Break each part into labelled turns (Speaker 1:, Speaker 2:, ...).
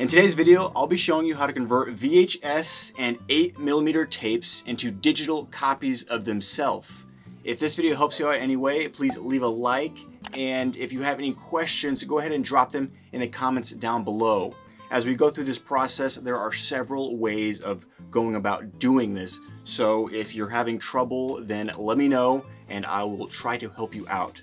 Speaker 1: In today's video, I'll be showing you how to convert VHS and 8mm tapes into digital copies of themselves. If this video helps you out in any way, please leave a like, and if you have any questions, go ahead and drop them in the comments down below. As we go through this process, there are several ways of going about doing this, so if you're having trouble, then let me know, and I will try to help you out.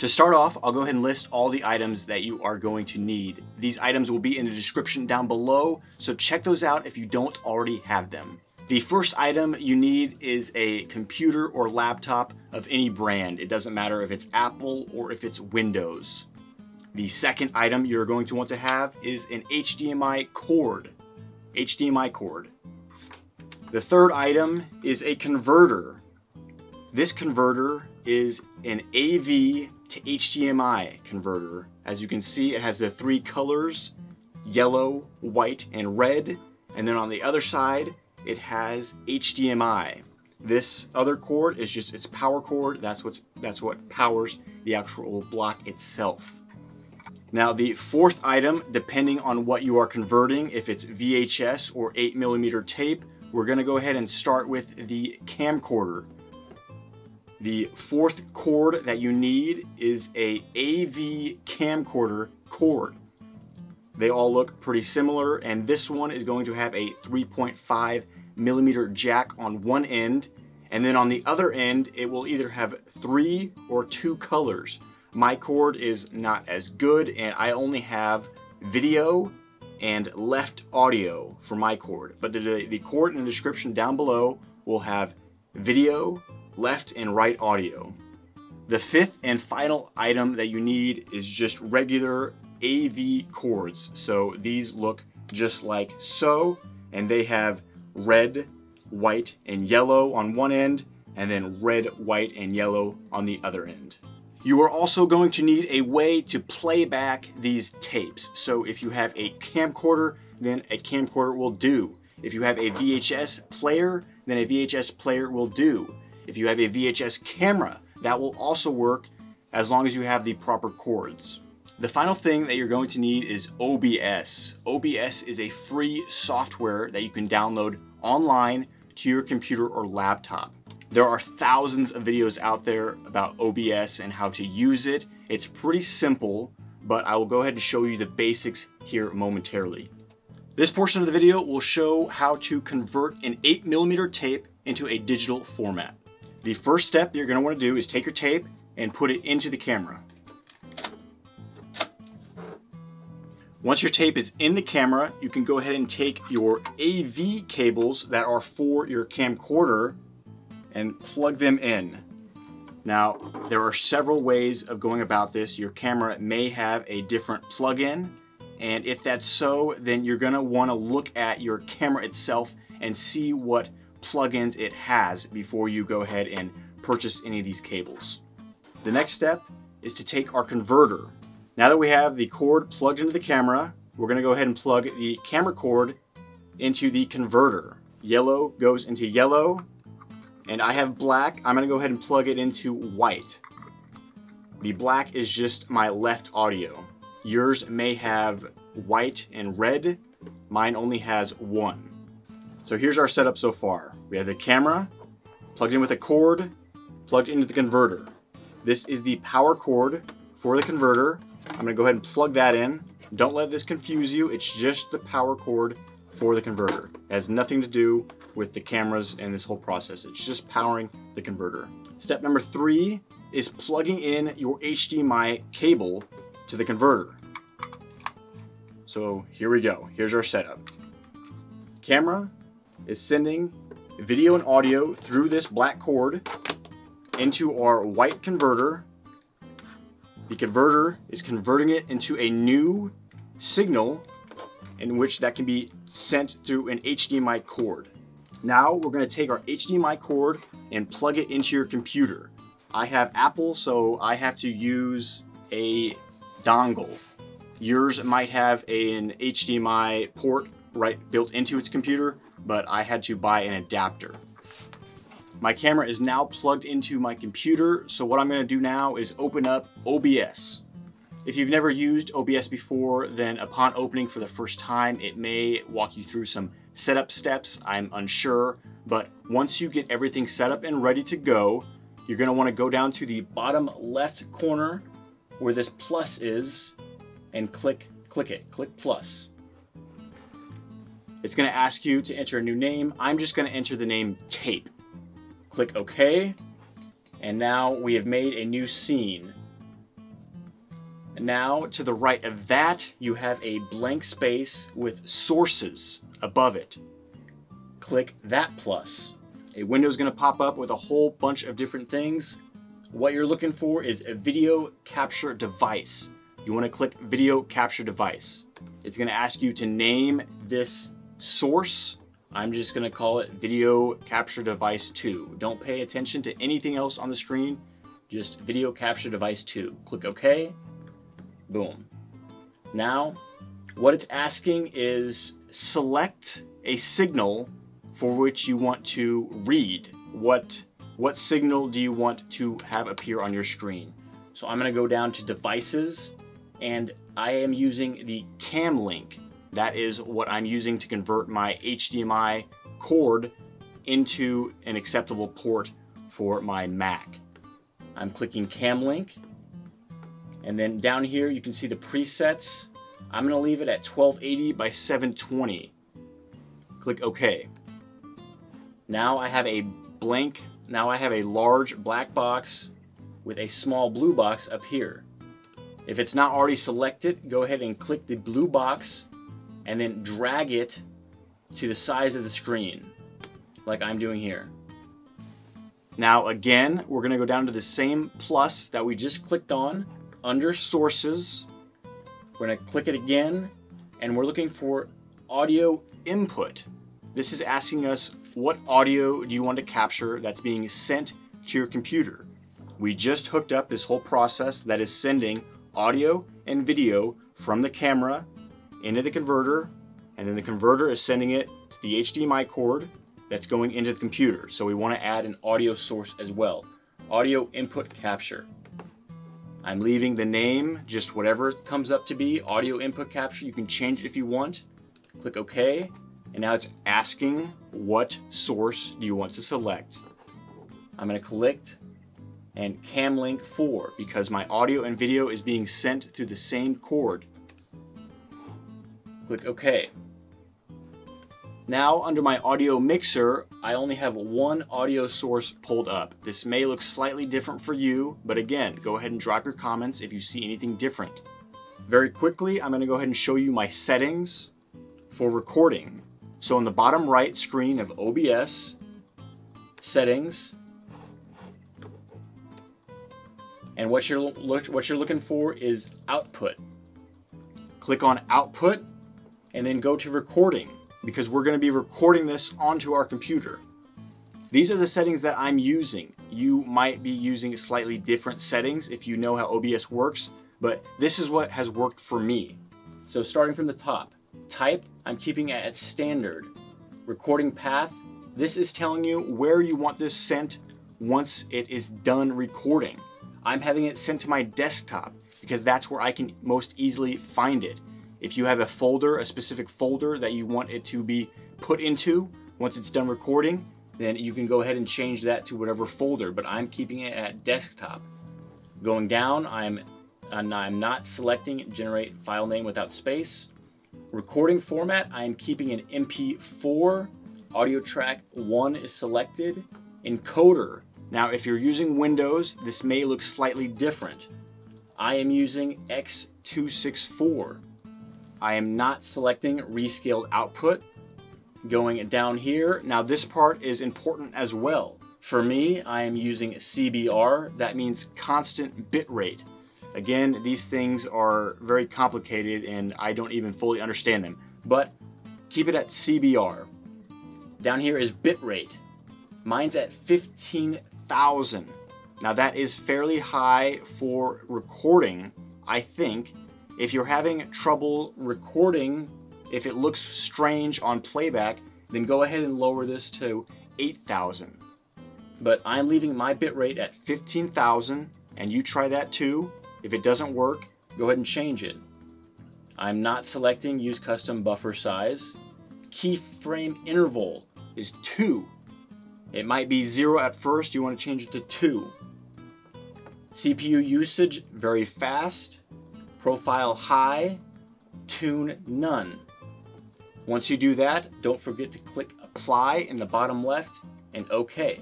Speaker 1: To start off, I'll go ahead and list all the items that you are going to need. These items will be in the description down below, so check those out if you don't already have them. The first item you need is a computer or laptop of any brand. It doesn't matter if it's Apple or if it's Windows. The second item you're going to want to have is an HDMI cord. HDMI cord. The third item is a converter. This converter is an AV to HDMI converter. As you can see, it has the three colors, yellow, white, and red. And then on the other side, it has HDMI. This other cord is just its power cord. That's, what's, that's what powers the actual block itself. Now the fourth item, depending on what you are converting, if it's VHS or 8mm tape, we're gonna go ahead and start with the camcorder. The fourth cord that you need is a AV camcorder cord. They all look pretty similar and this one is going to have a 3.5 millimeter jack on one end and then on the other end it will either have three or two colors. My cord is not as good and I only have video and left audio for my cord but the, the cord in the description down below will have video, left and right audio. The fifth and final item that you need is just regular AV cords. So these look just like so, and they have red, white, and yellow on one end, and then red, white, and yellow on the other end. You are also going to need a way to play back these tapes. So if you have a camcorder, then a camcorder will do. If you have a VHS player, then a VHS player will do. If you have a VHS camera, that will also work as long as you have the proper cords. The final thing that you're going to need is OBS. OBS is a free software that you can download online to your computer or laptop. There are thousands of videos out there about OBS and how to use it. It's pretty simple, but I will go ahead and show you the basics here momentarily. This portion of the video will show how to convert an 8mm tape into a digital format. The first step you're going to want to do is take your tape and put it into the camera. Once your tape is in the camera, you can go ahead and take your AV cables that are for your camcorder and plug them in. Now, there are several ways of going about this. Your camera may have a different plug-in, and if that's so, then you're gonna wanna look at your camera itself and see what plugins it has before you go ahead and purchase any of these cables. The next step is to take our converter. Now that we have the cord plugged into the camera, we're gonna go ahead and plug the camera cord into the converter. Yellow goes into yellow, and I have black. I'm gonna go ahead and plug it into white. The black is just my left audio. Yours may have white and red. Mine only has one. So here's our setup so far. We have the camera plugged in with a cord, plugged into the converter. This is the power cord for the converter. I'm gonna go ahead and plug that in. Don't let this confuse you. It's just the power cord for the converter. It has nothing to do with the cameras and this whole process. It's just powering the converter. Step number three is plugging in your HDMI cable to the converter. So here we go. Here's our setup. Camera is sending video and audio through this black cord into our white converter. The converter is converting it into a new signal in which that can be sent through an HDMI cord. Now we're going to take our HDMI cord and plug it into your computer. I have Apple, so I have to use a dongle. Yours might have an HDMI port right built into its computer, but I had to buy an adapter. My camera is now plugged into my computer, so what I'm gonna do now is open up OBS. If you've never used OBS before, then upon opening for the first time, it may walk you through some setup steps. I'm unsure, but once you get everything set up and ready to go, you're gonna wanna go down to the bottom left corner where this plus is and click, click it, click plus. It's gonna ask you to enter a new name. I'm just gonna enter the name tape. Click OK, and now we have made a new scene. Now, to the right of that, you have a blank space with sources above it. Click that plus. A window is going to pop up with a whole bunch of different things. What you're looking for is a video capture device. You want to click video capture device. It's going to ask you to name this source. I'm just going to call it video capture device 2. Don't pay attention to anything else on the screen, just video capture device 2. Click OK. Boom. Now, what it's asking is select a signal for which you want to read. What, what signal do you want to have appear on your screen? So I'm gonna go down to devices and I am using the cam link. That is what I'm using to convert my HDMI cord into an acceptable port for my Mac. I'm clicking cam link and then down here you can see the presets. I'm gonna leave it at 1280 by 720. Click OK. Now I have a blank, now I have a large black box with a small blue box up here. If it's not already selected, go ahead and click the blue box and then drag it to the size of the screen, like I'm doing here. Now again, we're gonna go down to the same plus that we just clicked on under sources. We're gonna click it again and we're looking for audio input. This is asking us what audio do you want to capture that's being sent to your computer. We just hooked up this whole process that is sending audio and video from the camera into the converter, and then the converter is sending it to the HDMI cord that's going into the computer. So we want to add an audio source as well. Audio input capture. I'm leaving the name, just whatever it comes up to be, audio input capture. You can change it if you want. Click OK. And now it's asking what source do you want to select. I'm going to click and Camlink 4 because my audio and video is being sent through the same cord. Click OK. Now under my audio mixer, I only have one audio source pulled up. This may look slightly different for you, but again, go ahead and drop your comments if you see anything different. Very quickly, I'm gonna go ahead and show you my settings for recording. So on the bottom right screen of OBS, settings, and what you're, what you're looking for is output. Click on output and then go to recording because we're gonna be recording this onto our computer. These are the settings that I'm using. You might be using slightly different settings if you know how OBS works, but this is what has worked for me. So starting from the top, Type, I'm keeping it at standard. Recording path, this is telling you where you want this sent once it is done recording. I'm having it sent to my desktop because that's where I can most easily find it. If you have a folder, a specific folder that you want it to be put into once it's done recording, then you can go ahead and change that to whatever folder, but I'm keeping it at desktop. Going down, I'm, I'm not selecting generate file name without space. Recording format, I am keeping an MP4. Audio track 1 is selected. Encoder. Now, if you're using Windows, this may look slightly different. I am using X264. I am not selecting rescaled output. Going down here, now this part is important as well. For me, I am using CBR, that means constant bit rate. Again, these things are very complicated and I don't even fully understand them, but keep it at CBR. Down here is bitrate. Mine's at 15,000. Now that is fairly high for recording, I think. If you're having trouble recording, if it looks strange on playback, then go ahead and lower this to 8,000. But I'm leaving my bitrate at 15,000 and you try that too. If it doesn't work, go ahead and change it. I'm not selecting use custom buffer size. Keyframe interval is two. It might be zero at first, you wanna change it to two. CPU usage, very fast. Profile high, tune none. Once you do that, don't forget to click apply in the bottom left and okay.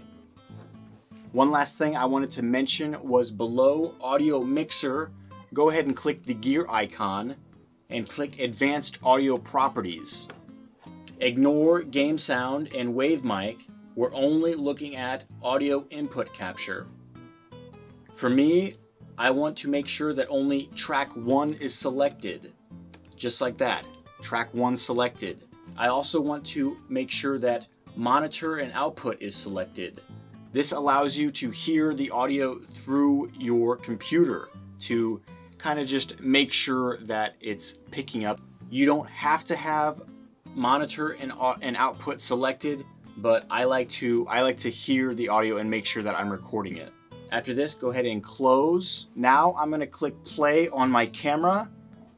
Speaker 1: One last thing I wanted to mention was below audio mixer, go ahead and click the gear icon and click advanced audio properties. Ignore game sound and wave mic. We're only looking at audio input capture. For me, I want to make sure that only track one is selected. Just like that, track one selected. I also want to make sure that monitor and output is selected. This allows you to hear the audio through your computer to kind of just make sure that it's picking up. You don't have to have monitor and, and output selected, but I like to I like to hear the audio and make sure that I'm recording it. After this, go ahead and close. Now I'm gonna click play on my camera.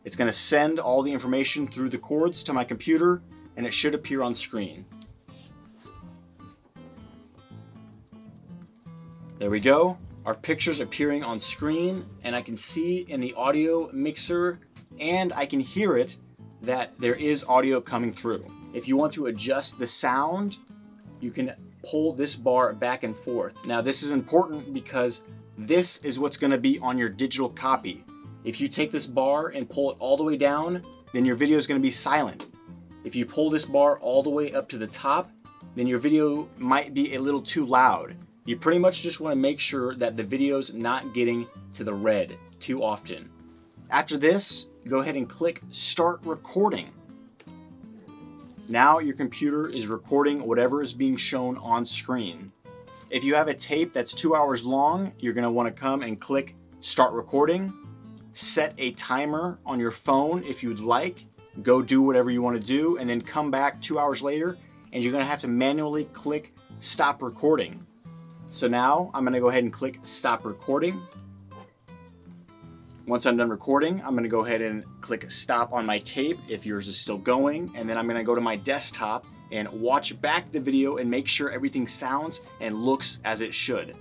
Speaker 1: It's gonna send all the information through the cords to my computer and it should appear on screen. There we go our pictures appearing on screen and I can see in the audio mixer and I can hear it that there is audio coming through. If you want to adjust the sound, you can pull this bar back and forth. Now this is important because this is what's gonna be on your digital copy. If you take this bar and pull it all the way down, then your video is gonna be silent. If you pull this bar all the way up to the top, then your video might be a little too loud. You pretty much just want to make sure that the video's not getting to the red too often. After this, go ahead and click Start Recording. Now your computer is recording whatever is being shown on screen. If you have a tape that's two hours long, you're gonna wanna come and click Start Recording, set a timer on your phone if you'd like, go do whatever you wanna do, and then come back two hours later, and you're gonna have to manually click Stop Recording. So now I'm gonna go ahead and click stop recording. Once I'm done recording, I'm gonna go ahead and click stop on my tape if yours is still going. And then I'm gonna go to my desktop and watch back the video and make sure everything sounds and looks as it should.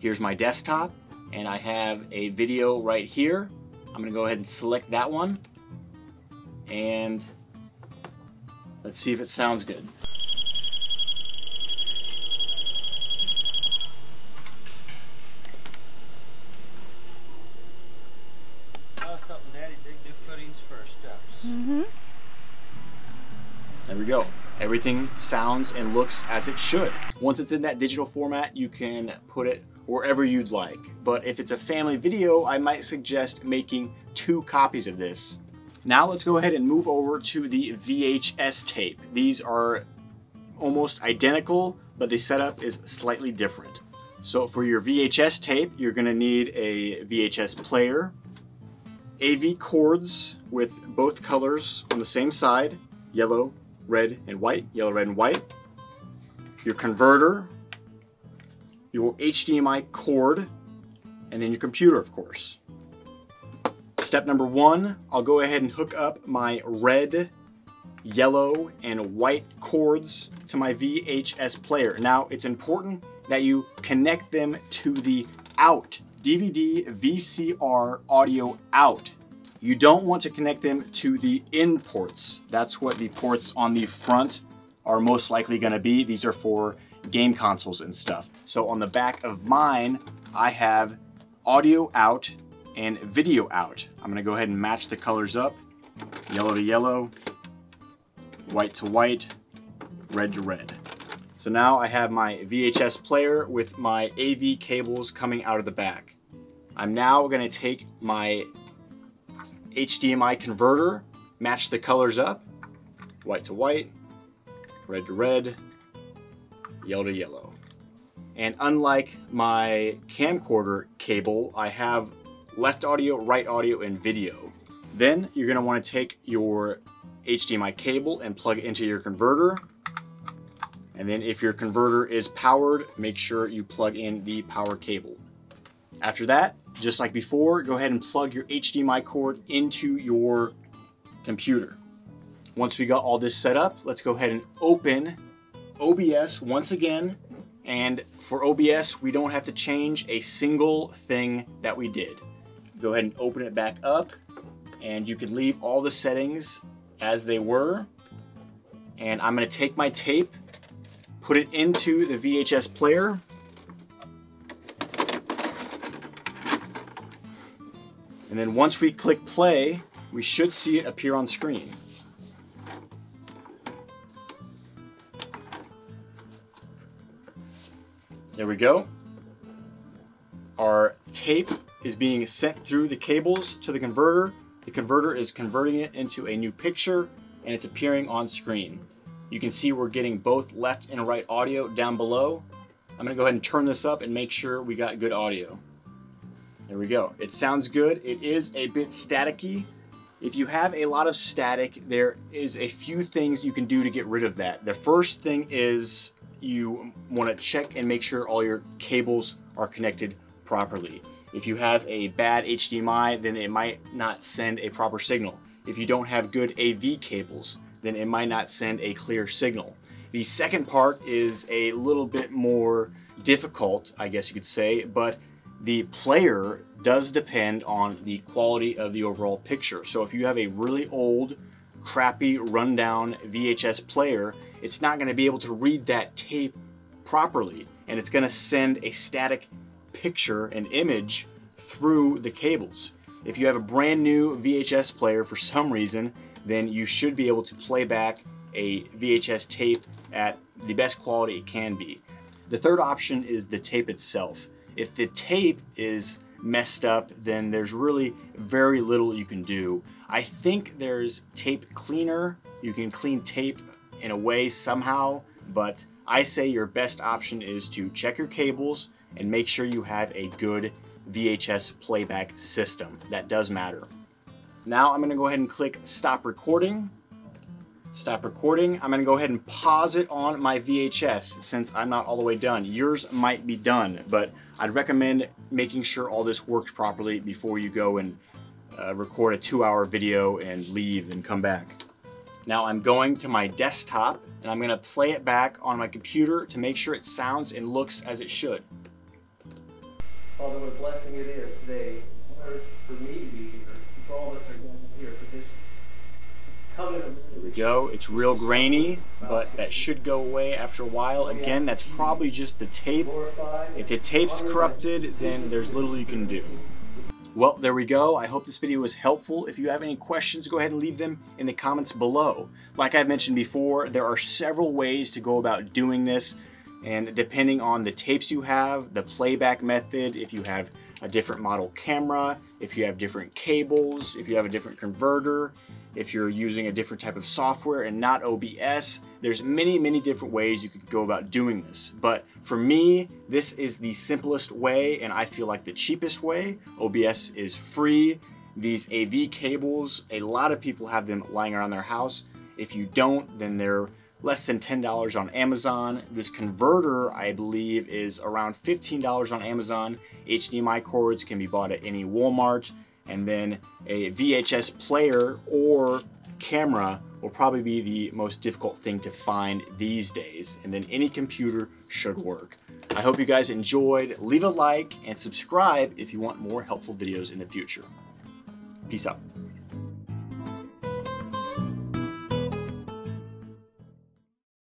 Speaker 1: Here's my desktop and I have a video right here. I'm gonna go ahead and select that one and let's see if it sounds good. Mm-hmm. There we go. Everything sounds and looks as it should. Once it's in that digital format, you can put it wherever you'd like. But if it's a family video, I might suggest making two copies of this. Now let's go ahead and move over to the VHS tape. These are almost identical, but the setup is slightly different. So for your VHS tape, you're gonna need a VHS player, AV cords with both colors on the same side, yellow, red, and white, yellow, red, and white. Your converter, your HDMI cord, and then your computer, of course. Step number one, I'll go ahead and hook up my red, yellow, and white cords to my VHS player. Now, it's important that you connect them to the out DVD VCR audio out. You don't want to connect them to the in ports. That's what the ports on the front are most likely gonna be. These are for game consoles and stuff. So on the back of mine, I have audio out and video out. I'm gonna go ahead and match the colors up. Yellow to yellow, white to white, red to red. So now I have my VHS player with my AV cables coming out of the back. I'm now gonna take my HDMI converter, match the colors up, white to white, red to red, yellow to yellow. And unlike my camcorder cable, I have left audio, right audio, and video. Then you're gonna wanna take your HDMI cable and plug it into your converter. And then if your converter is powered, make sure you plug in the power cable. After that, just like before, go ahead and plug your HDMI cord into your computer. Once we got all this set up, let's go ahead and open OBS once again. And for OBS, we don't have to change a single thing that we did. Go ahead and open it back up and you can leave all the settings as they were. And I'm gonna take my tape, put it into the VHS player. And then once we click play, we should see it appear on screen. There we go. Our tape is being sent through the cables to the converter. The converter is converting it into a new picture and it's appearing on screen. You can see we're getting both left and right audio down below. I'm gonna go ahead and turn this up and make sure we got good audio. There we go. It sounds good. It is a bit staticky. If you have a lot of static, there is a few things you can do to get rid of that. The first thing is you wanna check and make sure all your cables are connected properly. If you have a bad HDMI, then it might not send a proper signal. If you don't have good AV cables, then it might not send a clear signal. The second part is a little bit more difficult, I guess you could say, but the player does depend on the quality of the overall picture. So if you have a really old, crappy, rundown VHS player, it's not gonna be able to read that tape properly, and it's gonna send a static picture and image through the cables. If you have a brand new VHS player for some reason, then you should be able to play back a VHS tape at the best quality it can be. The third option is the tape itself. If the tape is messed up, then there's really very little you can do. I think there's tape cleaner. You can clean tape in a way somehow, but I say your best option is to check your cables and make sure you have a good VHS playback system. That does matter. Now I'm gonna go ahead and click stop recording. Stop recording. I'm gonna go ahead and pause it on my VHS since I'm not all the way done. Yours might be done, but I'd recommend making sure all this works properly before you go and uh, record a two hour video and leave and come back. Now I'm going to my desktop and I'm gonna play it back on my computer to make sure it sounds and looks as it should.
Speaker 2: Father, what blessing it is today for me to be here, for all of us that are here for this covenant.
Speaker 1: There we go. It's real grainy, but that should go away after a while. Again, that's probably just the tape. If the tape's corrupted, then there's little you can do. Well, there we go. I hope this video was helpful. If you have any questions, go ahead and leave them in the comments below. Like I've mentioned before, there are several ways to go about doing this. And depending on the tapes you have, the playback method, if you have a different model camera, if you have different cables, if you have a different converter, if you're using a different type of software and not OBS, there's many, many different ways you could go about doing this. But for me, this is the simplest way and I feel like the cheapest way. OBS is free. These AV cables, a lot of people have them lying around their house. If you don't, then they're less than $10 on Amazon. This converter, I believe, is around $15 on Amazon. HDMI cords can be bought at any Walmart. And then a VHS player or camera will probably be the most difficult thing to find these days. And then any computer should work. I hope you guys enjoyed. Leave a like and subscribe if you want more helpful videos in the future. Peace out.